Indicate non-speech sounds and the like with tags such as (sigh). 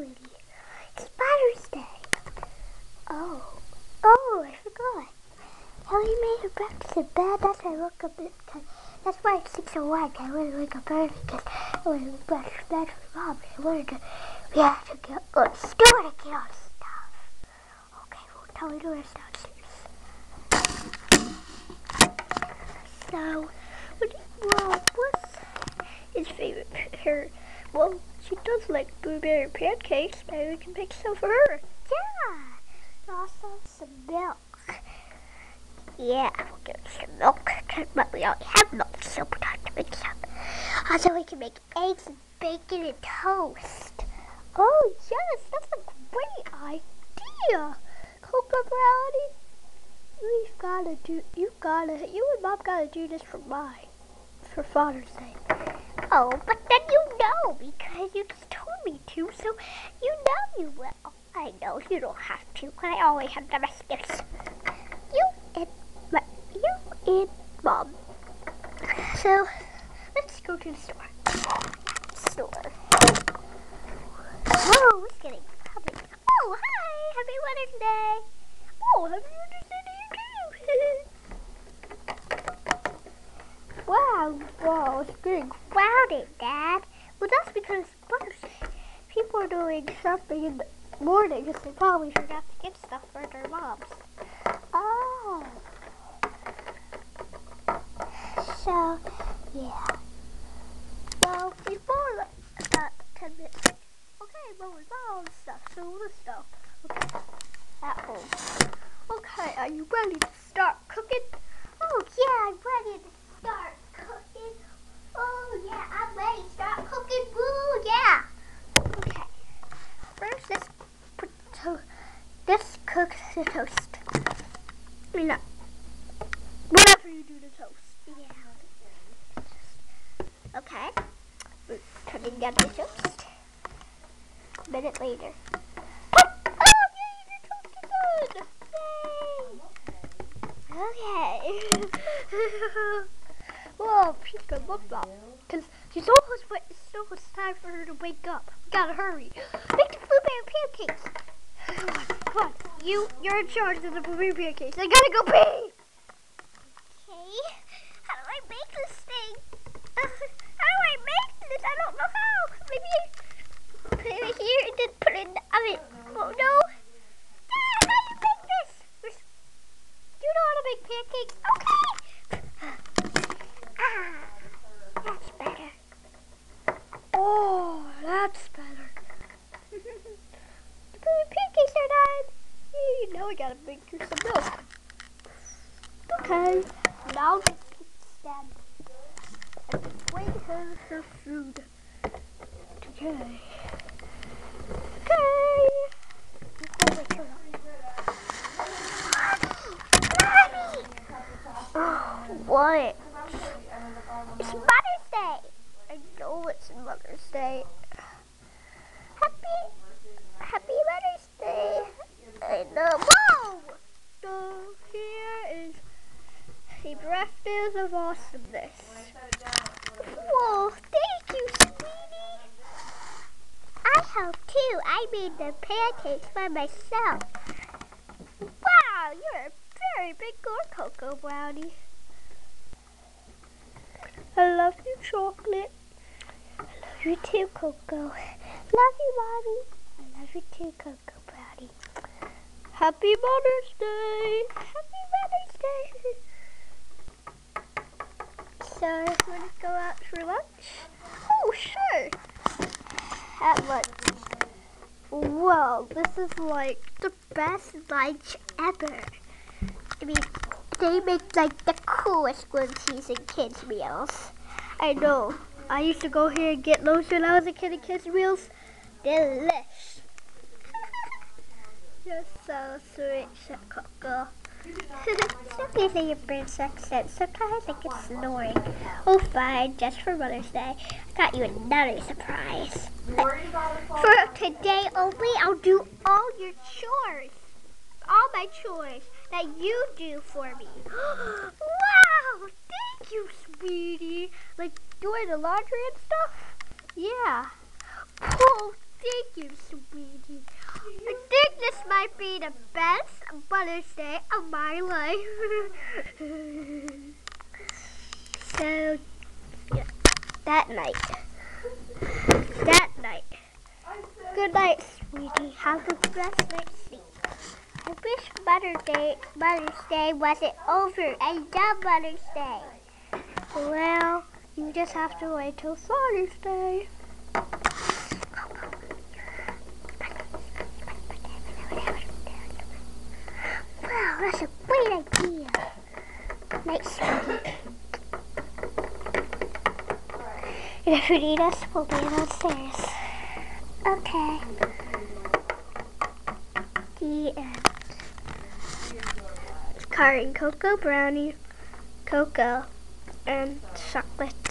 sweetie. It's Father's Day. Oh. Oh, I forgot. Ellie made her breakfast in bed. That's why I woke up this time. That's why it's 6.01. I wanted to wake up early because I wanted to brush bed for mom. I wanted to, we had to get, to store to get our stuff. Okay, well, tell me to rest downstairs. So, what, well, what's his favorite her? Well, she does like blueberry pancakes. Maybe we can make some for her. Yeah. Also, some milk. Yeah, we'll get some milk. But we already have milk, so we have to make some. Also, we can make eggs and bacon and toast. Oh, yes, that's a great idea. Cocoa Brownie, we've got to do, you gotta, you and Mom gotta do this for mine, for Father's Day. Oh, but then you know, because you just told me to, so you know you will. I know you don't have to, because I always have domestics. You and my, you and Mom. So, let's go to the store. Store. Whoa, it's getting public. Oh, hi! Happy Mother's Day! Oh, happy Mother's to you wow, it's getting crowded, Dad. Well, that's because Day. People are doing shopping in the morning because they probably forgot to get stuff for their moms. Oh. So, yeah. Well, before about 10 minutes. Okay, well, we got all the stuff. So, all the stuff. Okay. At home. Okay, are you ready to start cooking? Oh, yeah, I'm ready to start yeah, I'm ready start cooking. Woo, yeah. Okay. First, let's put to- this cooks the toast. I mean, not. Whatever you do to toast. Yeah. Okay. We're turning down the toast. A minute later. Oh, oh, yay, the toast is good! Yay! Okay. (laughs) She's gonna look up. Uh, because she's almost, but it's almost time for her to wake up. We gotta hurry. Make the blueberry pancakes. (sighs) Come on, you, you're in charge of the blueberry pancakes. I gotta go pee! Okay, how do I make this thing? how do I make this? I don't know how. Maybe put it here and then put it in the oven. Oh no. Dad, how do you make this? There's- Do you know how to make pancakes? Okay. ah, that's better. Oh, that's better. the pancakes are done. Hey, Now we gotta make her some milk. Okay. Now the stand and wait her her food. Okay. Okay. Before we turn Mommy! What? It's Mother's Day. I know it's Mother's Day. Happy, Happy Mother's Day. I know. Whoa! So here is a breakfast of awesomeness. Whoa, thank you, sweetie. I help too. I made the pancakes by myself. Wow, you're a very big girl, Cocoa Brownie. I love you, chocolate. I love you too, Coco. Love you, Mommy. I love you too, Cocoa Brownie. Happy Mother's Day. Happy Mother's Day. So, want to go out for lunch? Oh, sure. At lunch. Whoa, this is like the best lunch ever. I mean, they make like the coolest grunchies and kids meals. I know. I used to go here and get those when I was a kid at kids meals. Delish. (laughs) You're so sweet, said Coco. Something say your sucks at. Sometimes I get snoring. Oh, fine. Just for Mother's Day, I got you another surprise. For today only, I'll do all your chores. All my chores that you do for me. (gasps) wow! Thank you, sweetie. Like doing the laundry and stuff? Yeah. Oh, Thank you, sweetie. Might be the best Mother's Day of my life. (laughs) so, yeah, that night. That night. Good night, sweetie. Have a blessed night's sleep. I wish Mother's Day, Mother's Day wasn't over. I love Mother's Day. Well, you just have to wait till Father's Day. Wow, great idea. Night, sweetie. And if you need us, we'll be downstairs. Okay. The uh, end. Carring cocoa brownie, cocoa, and chocolate.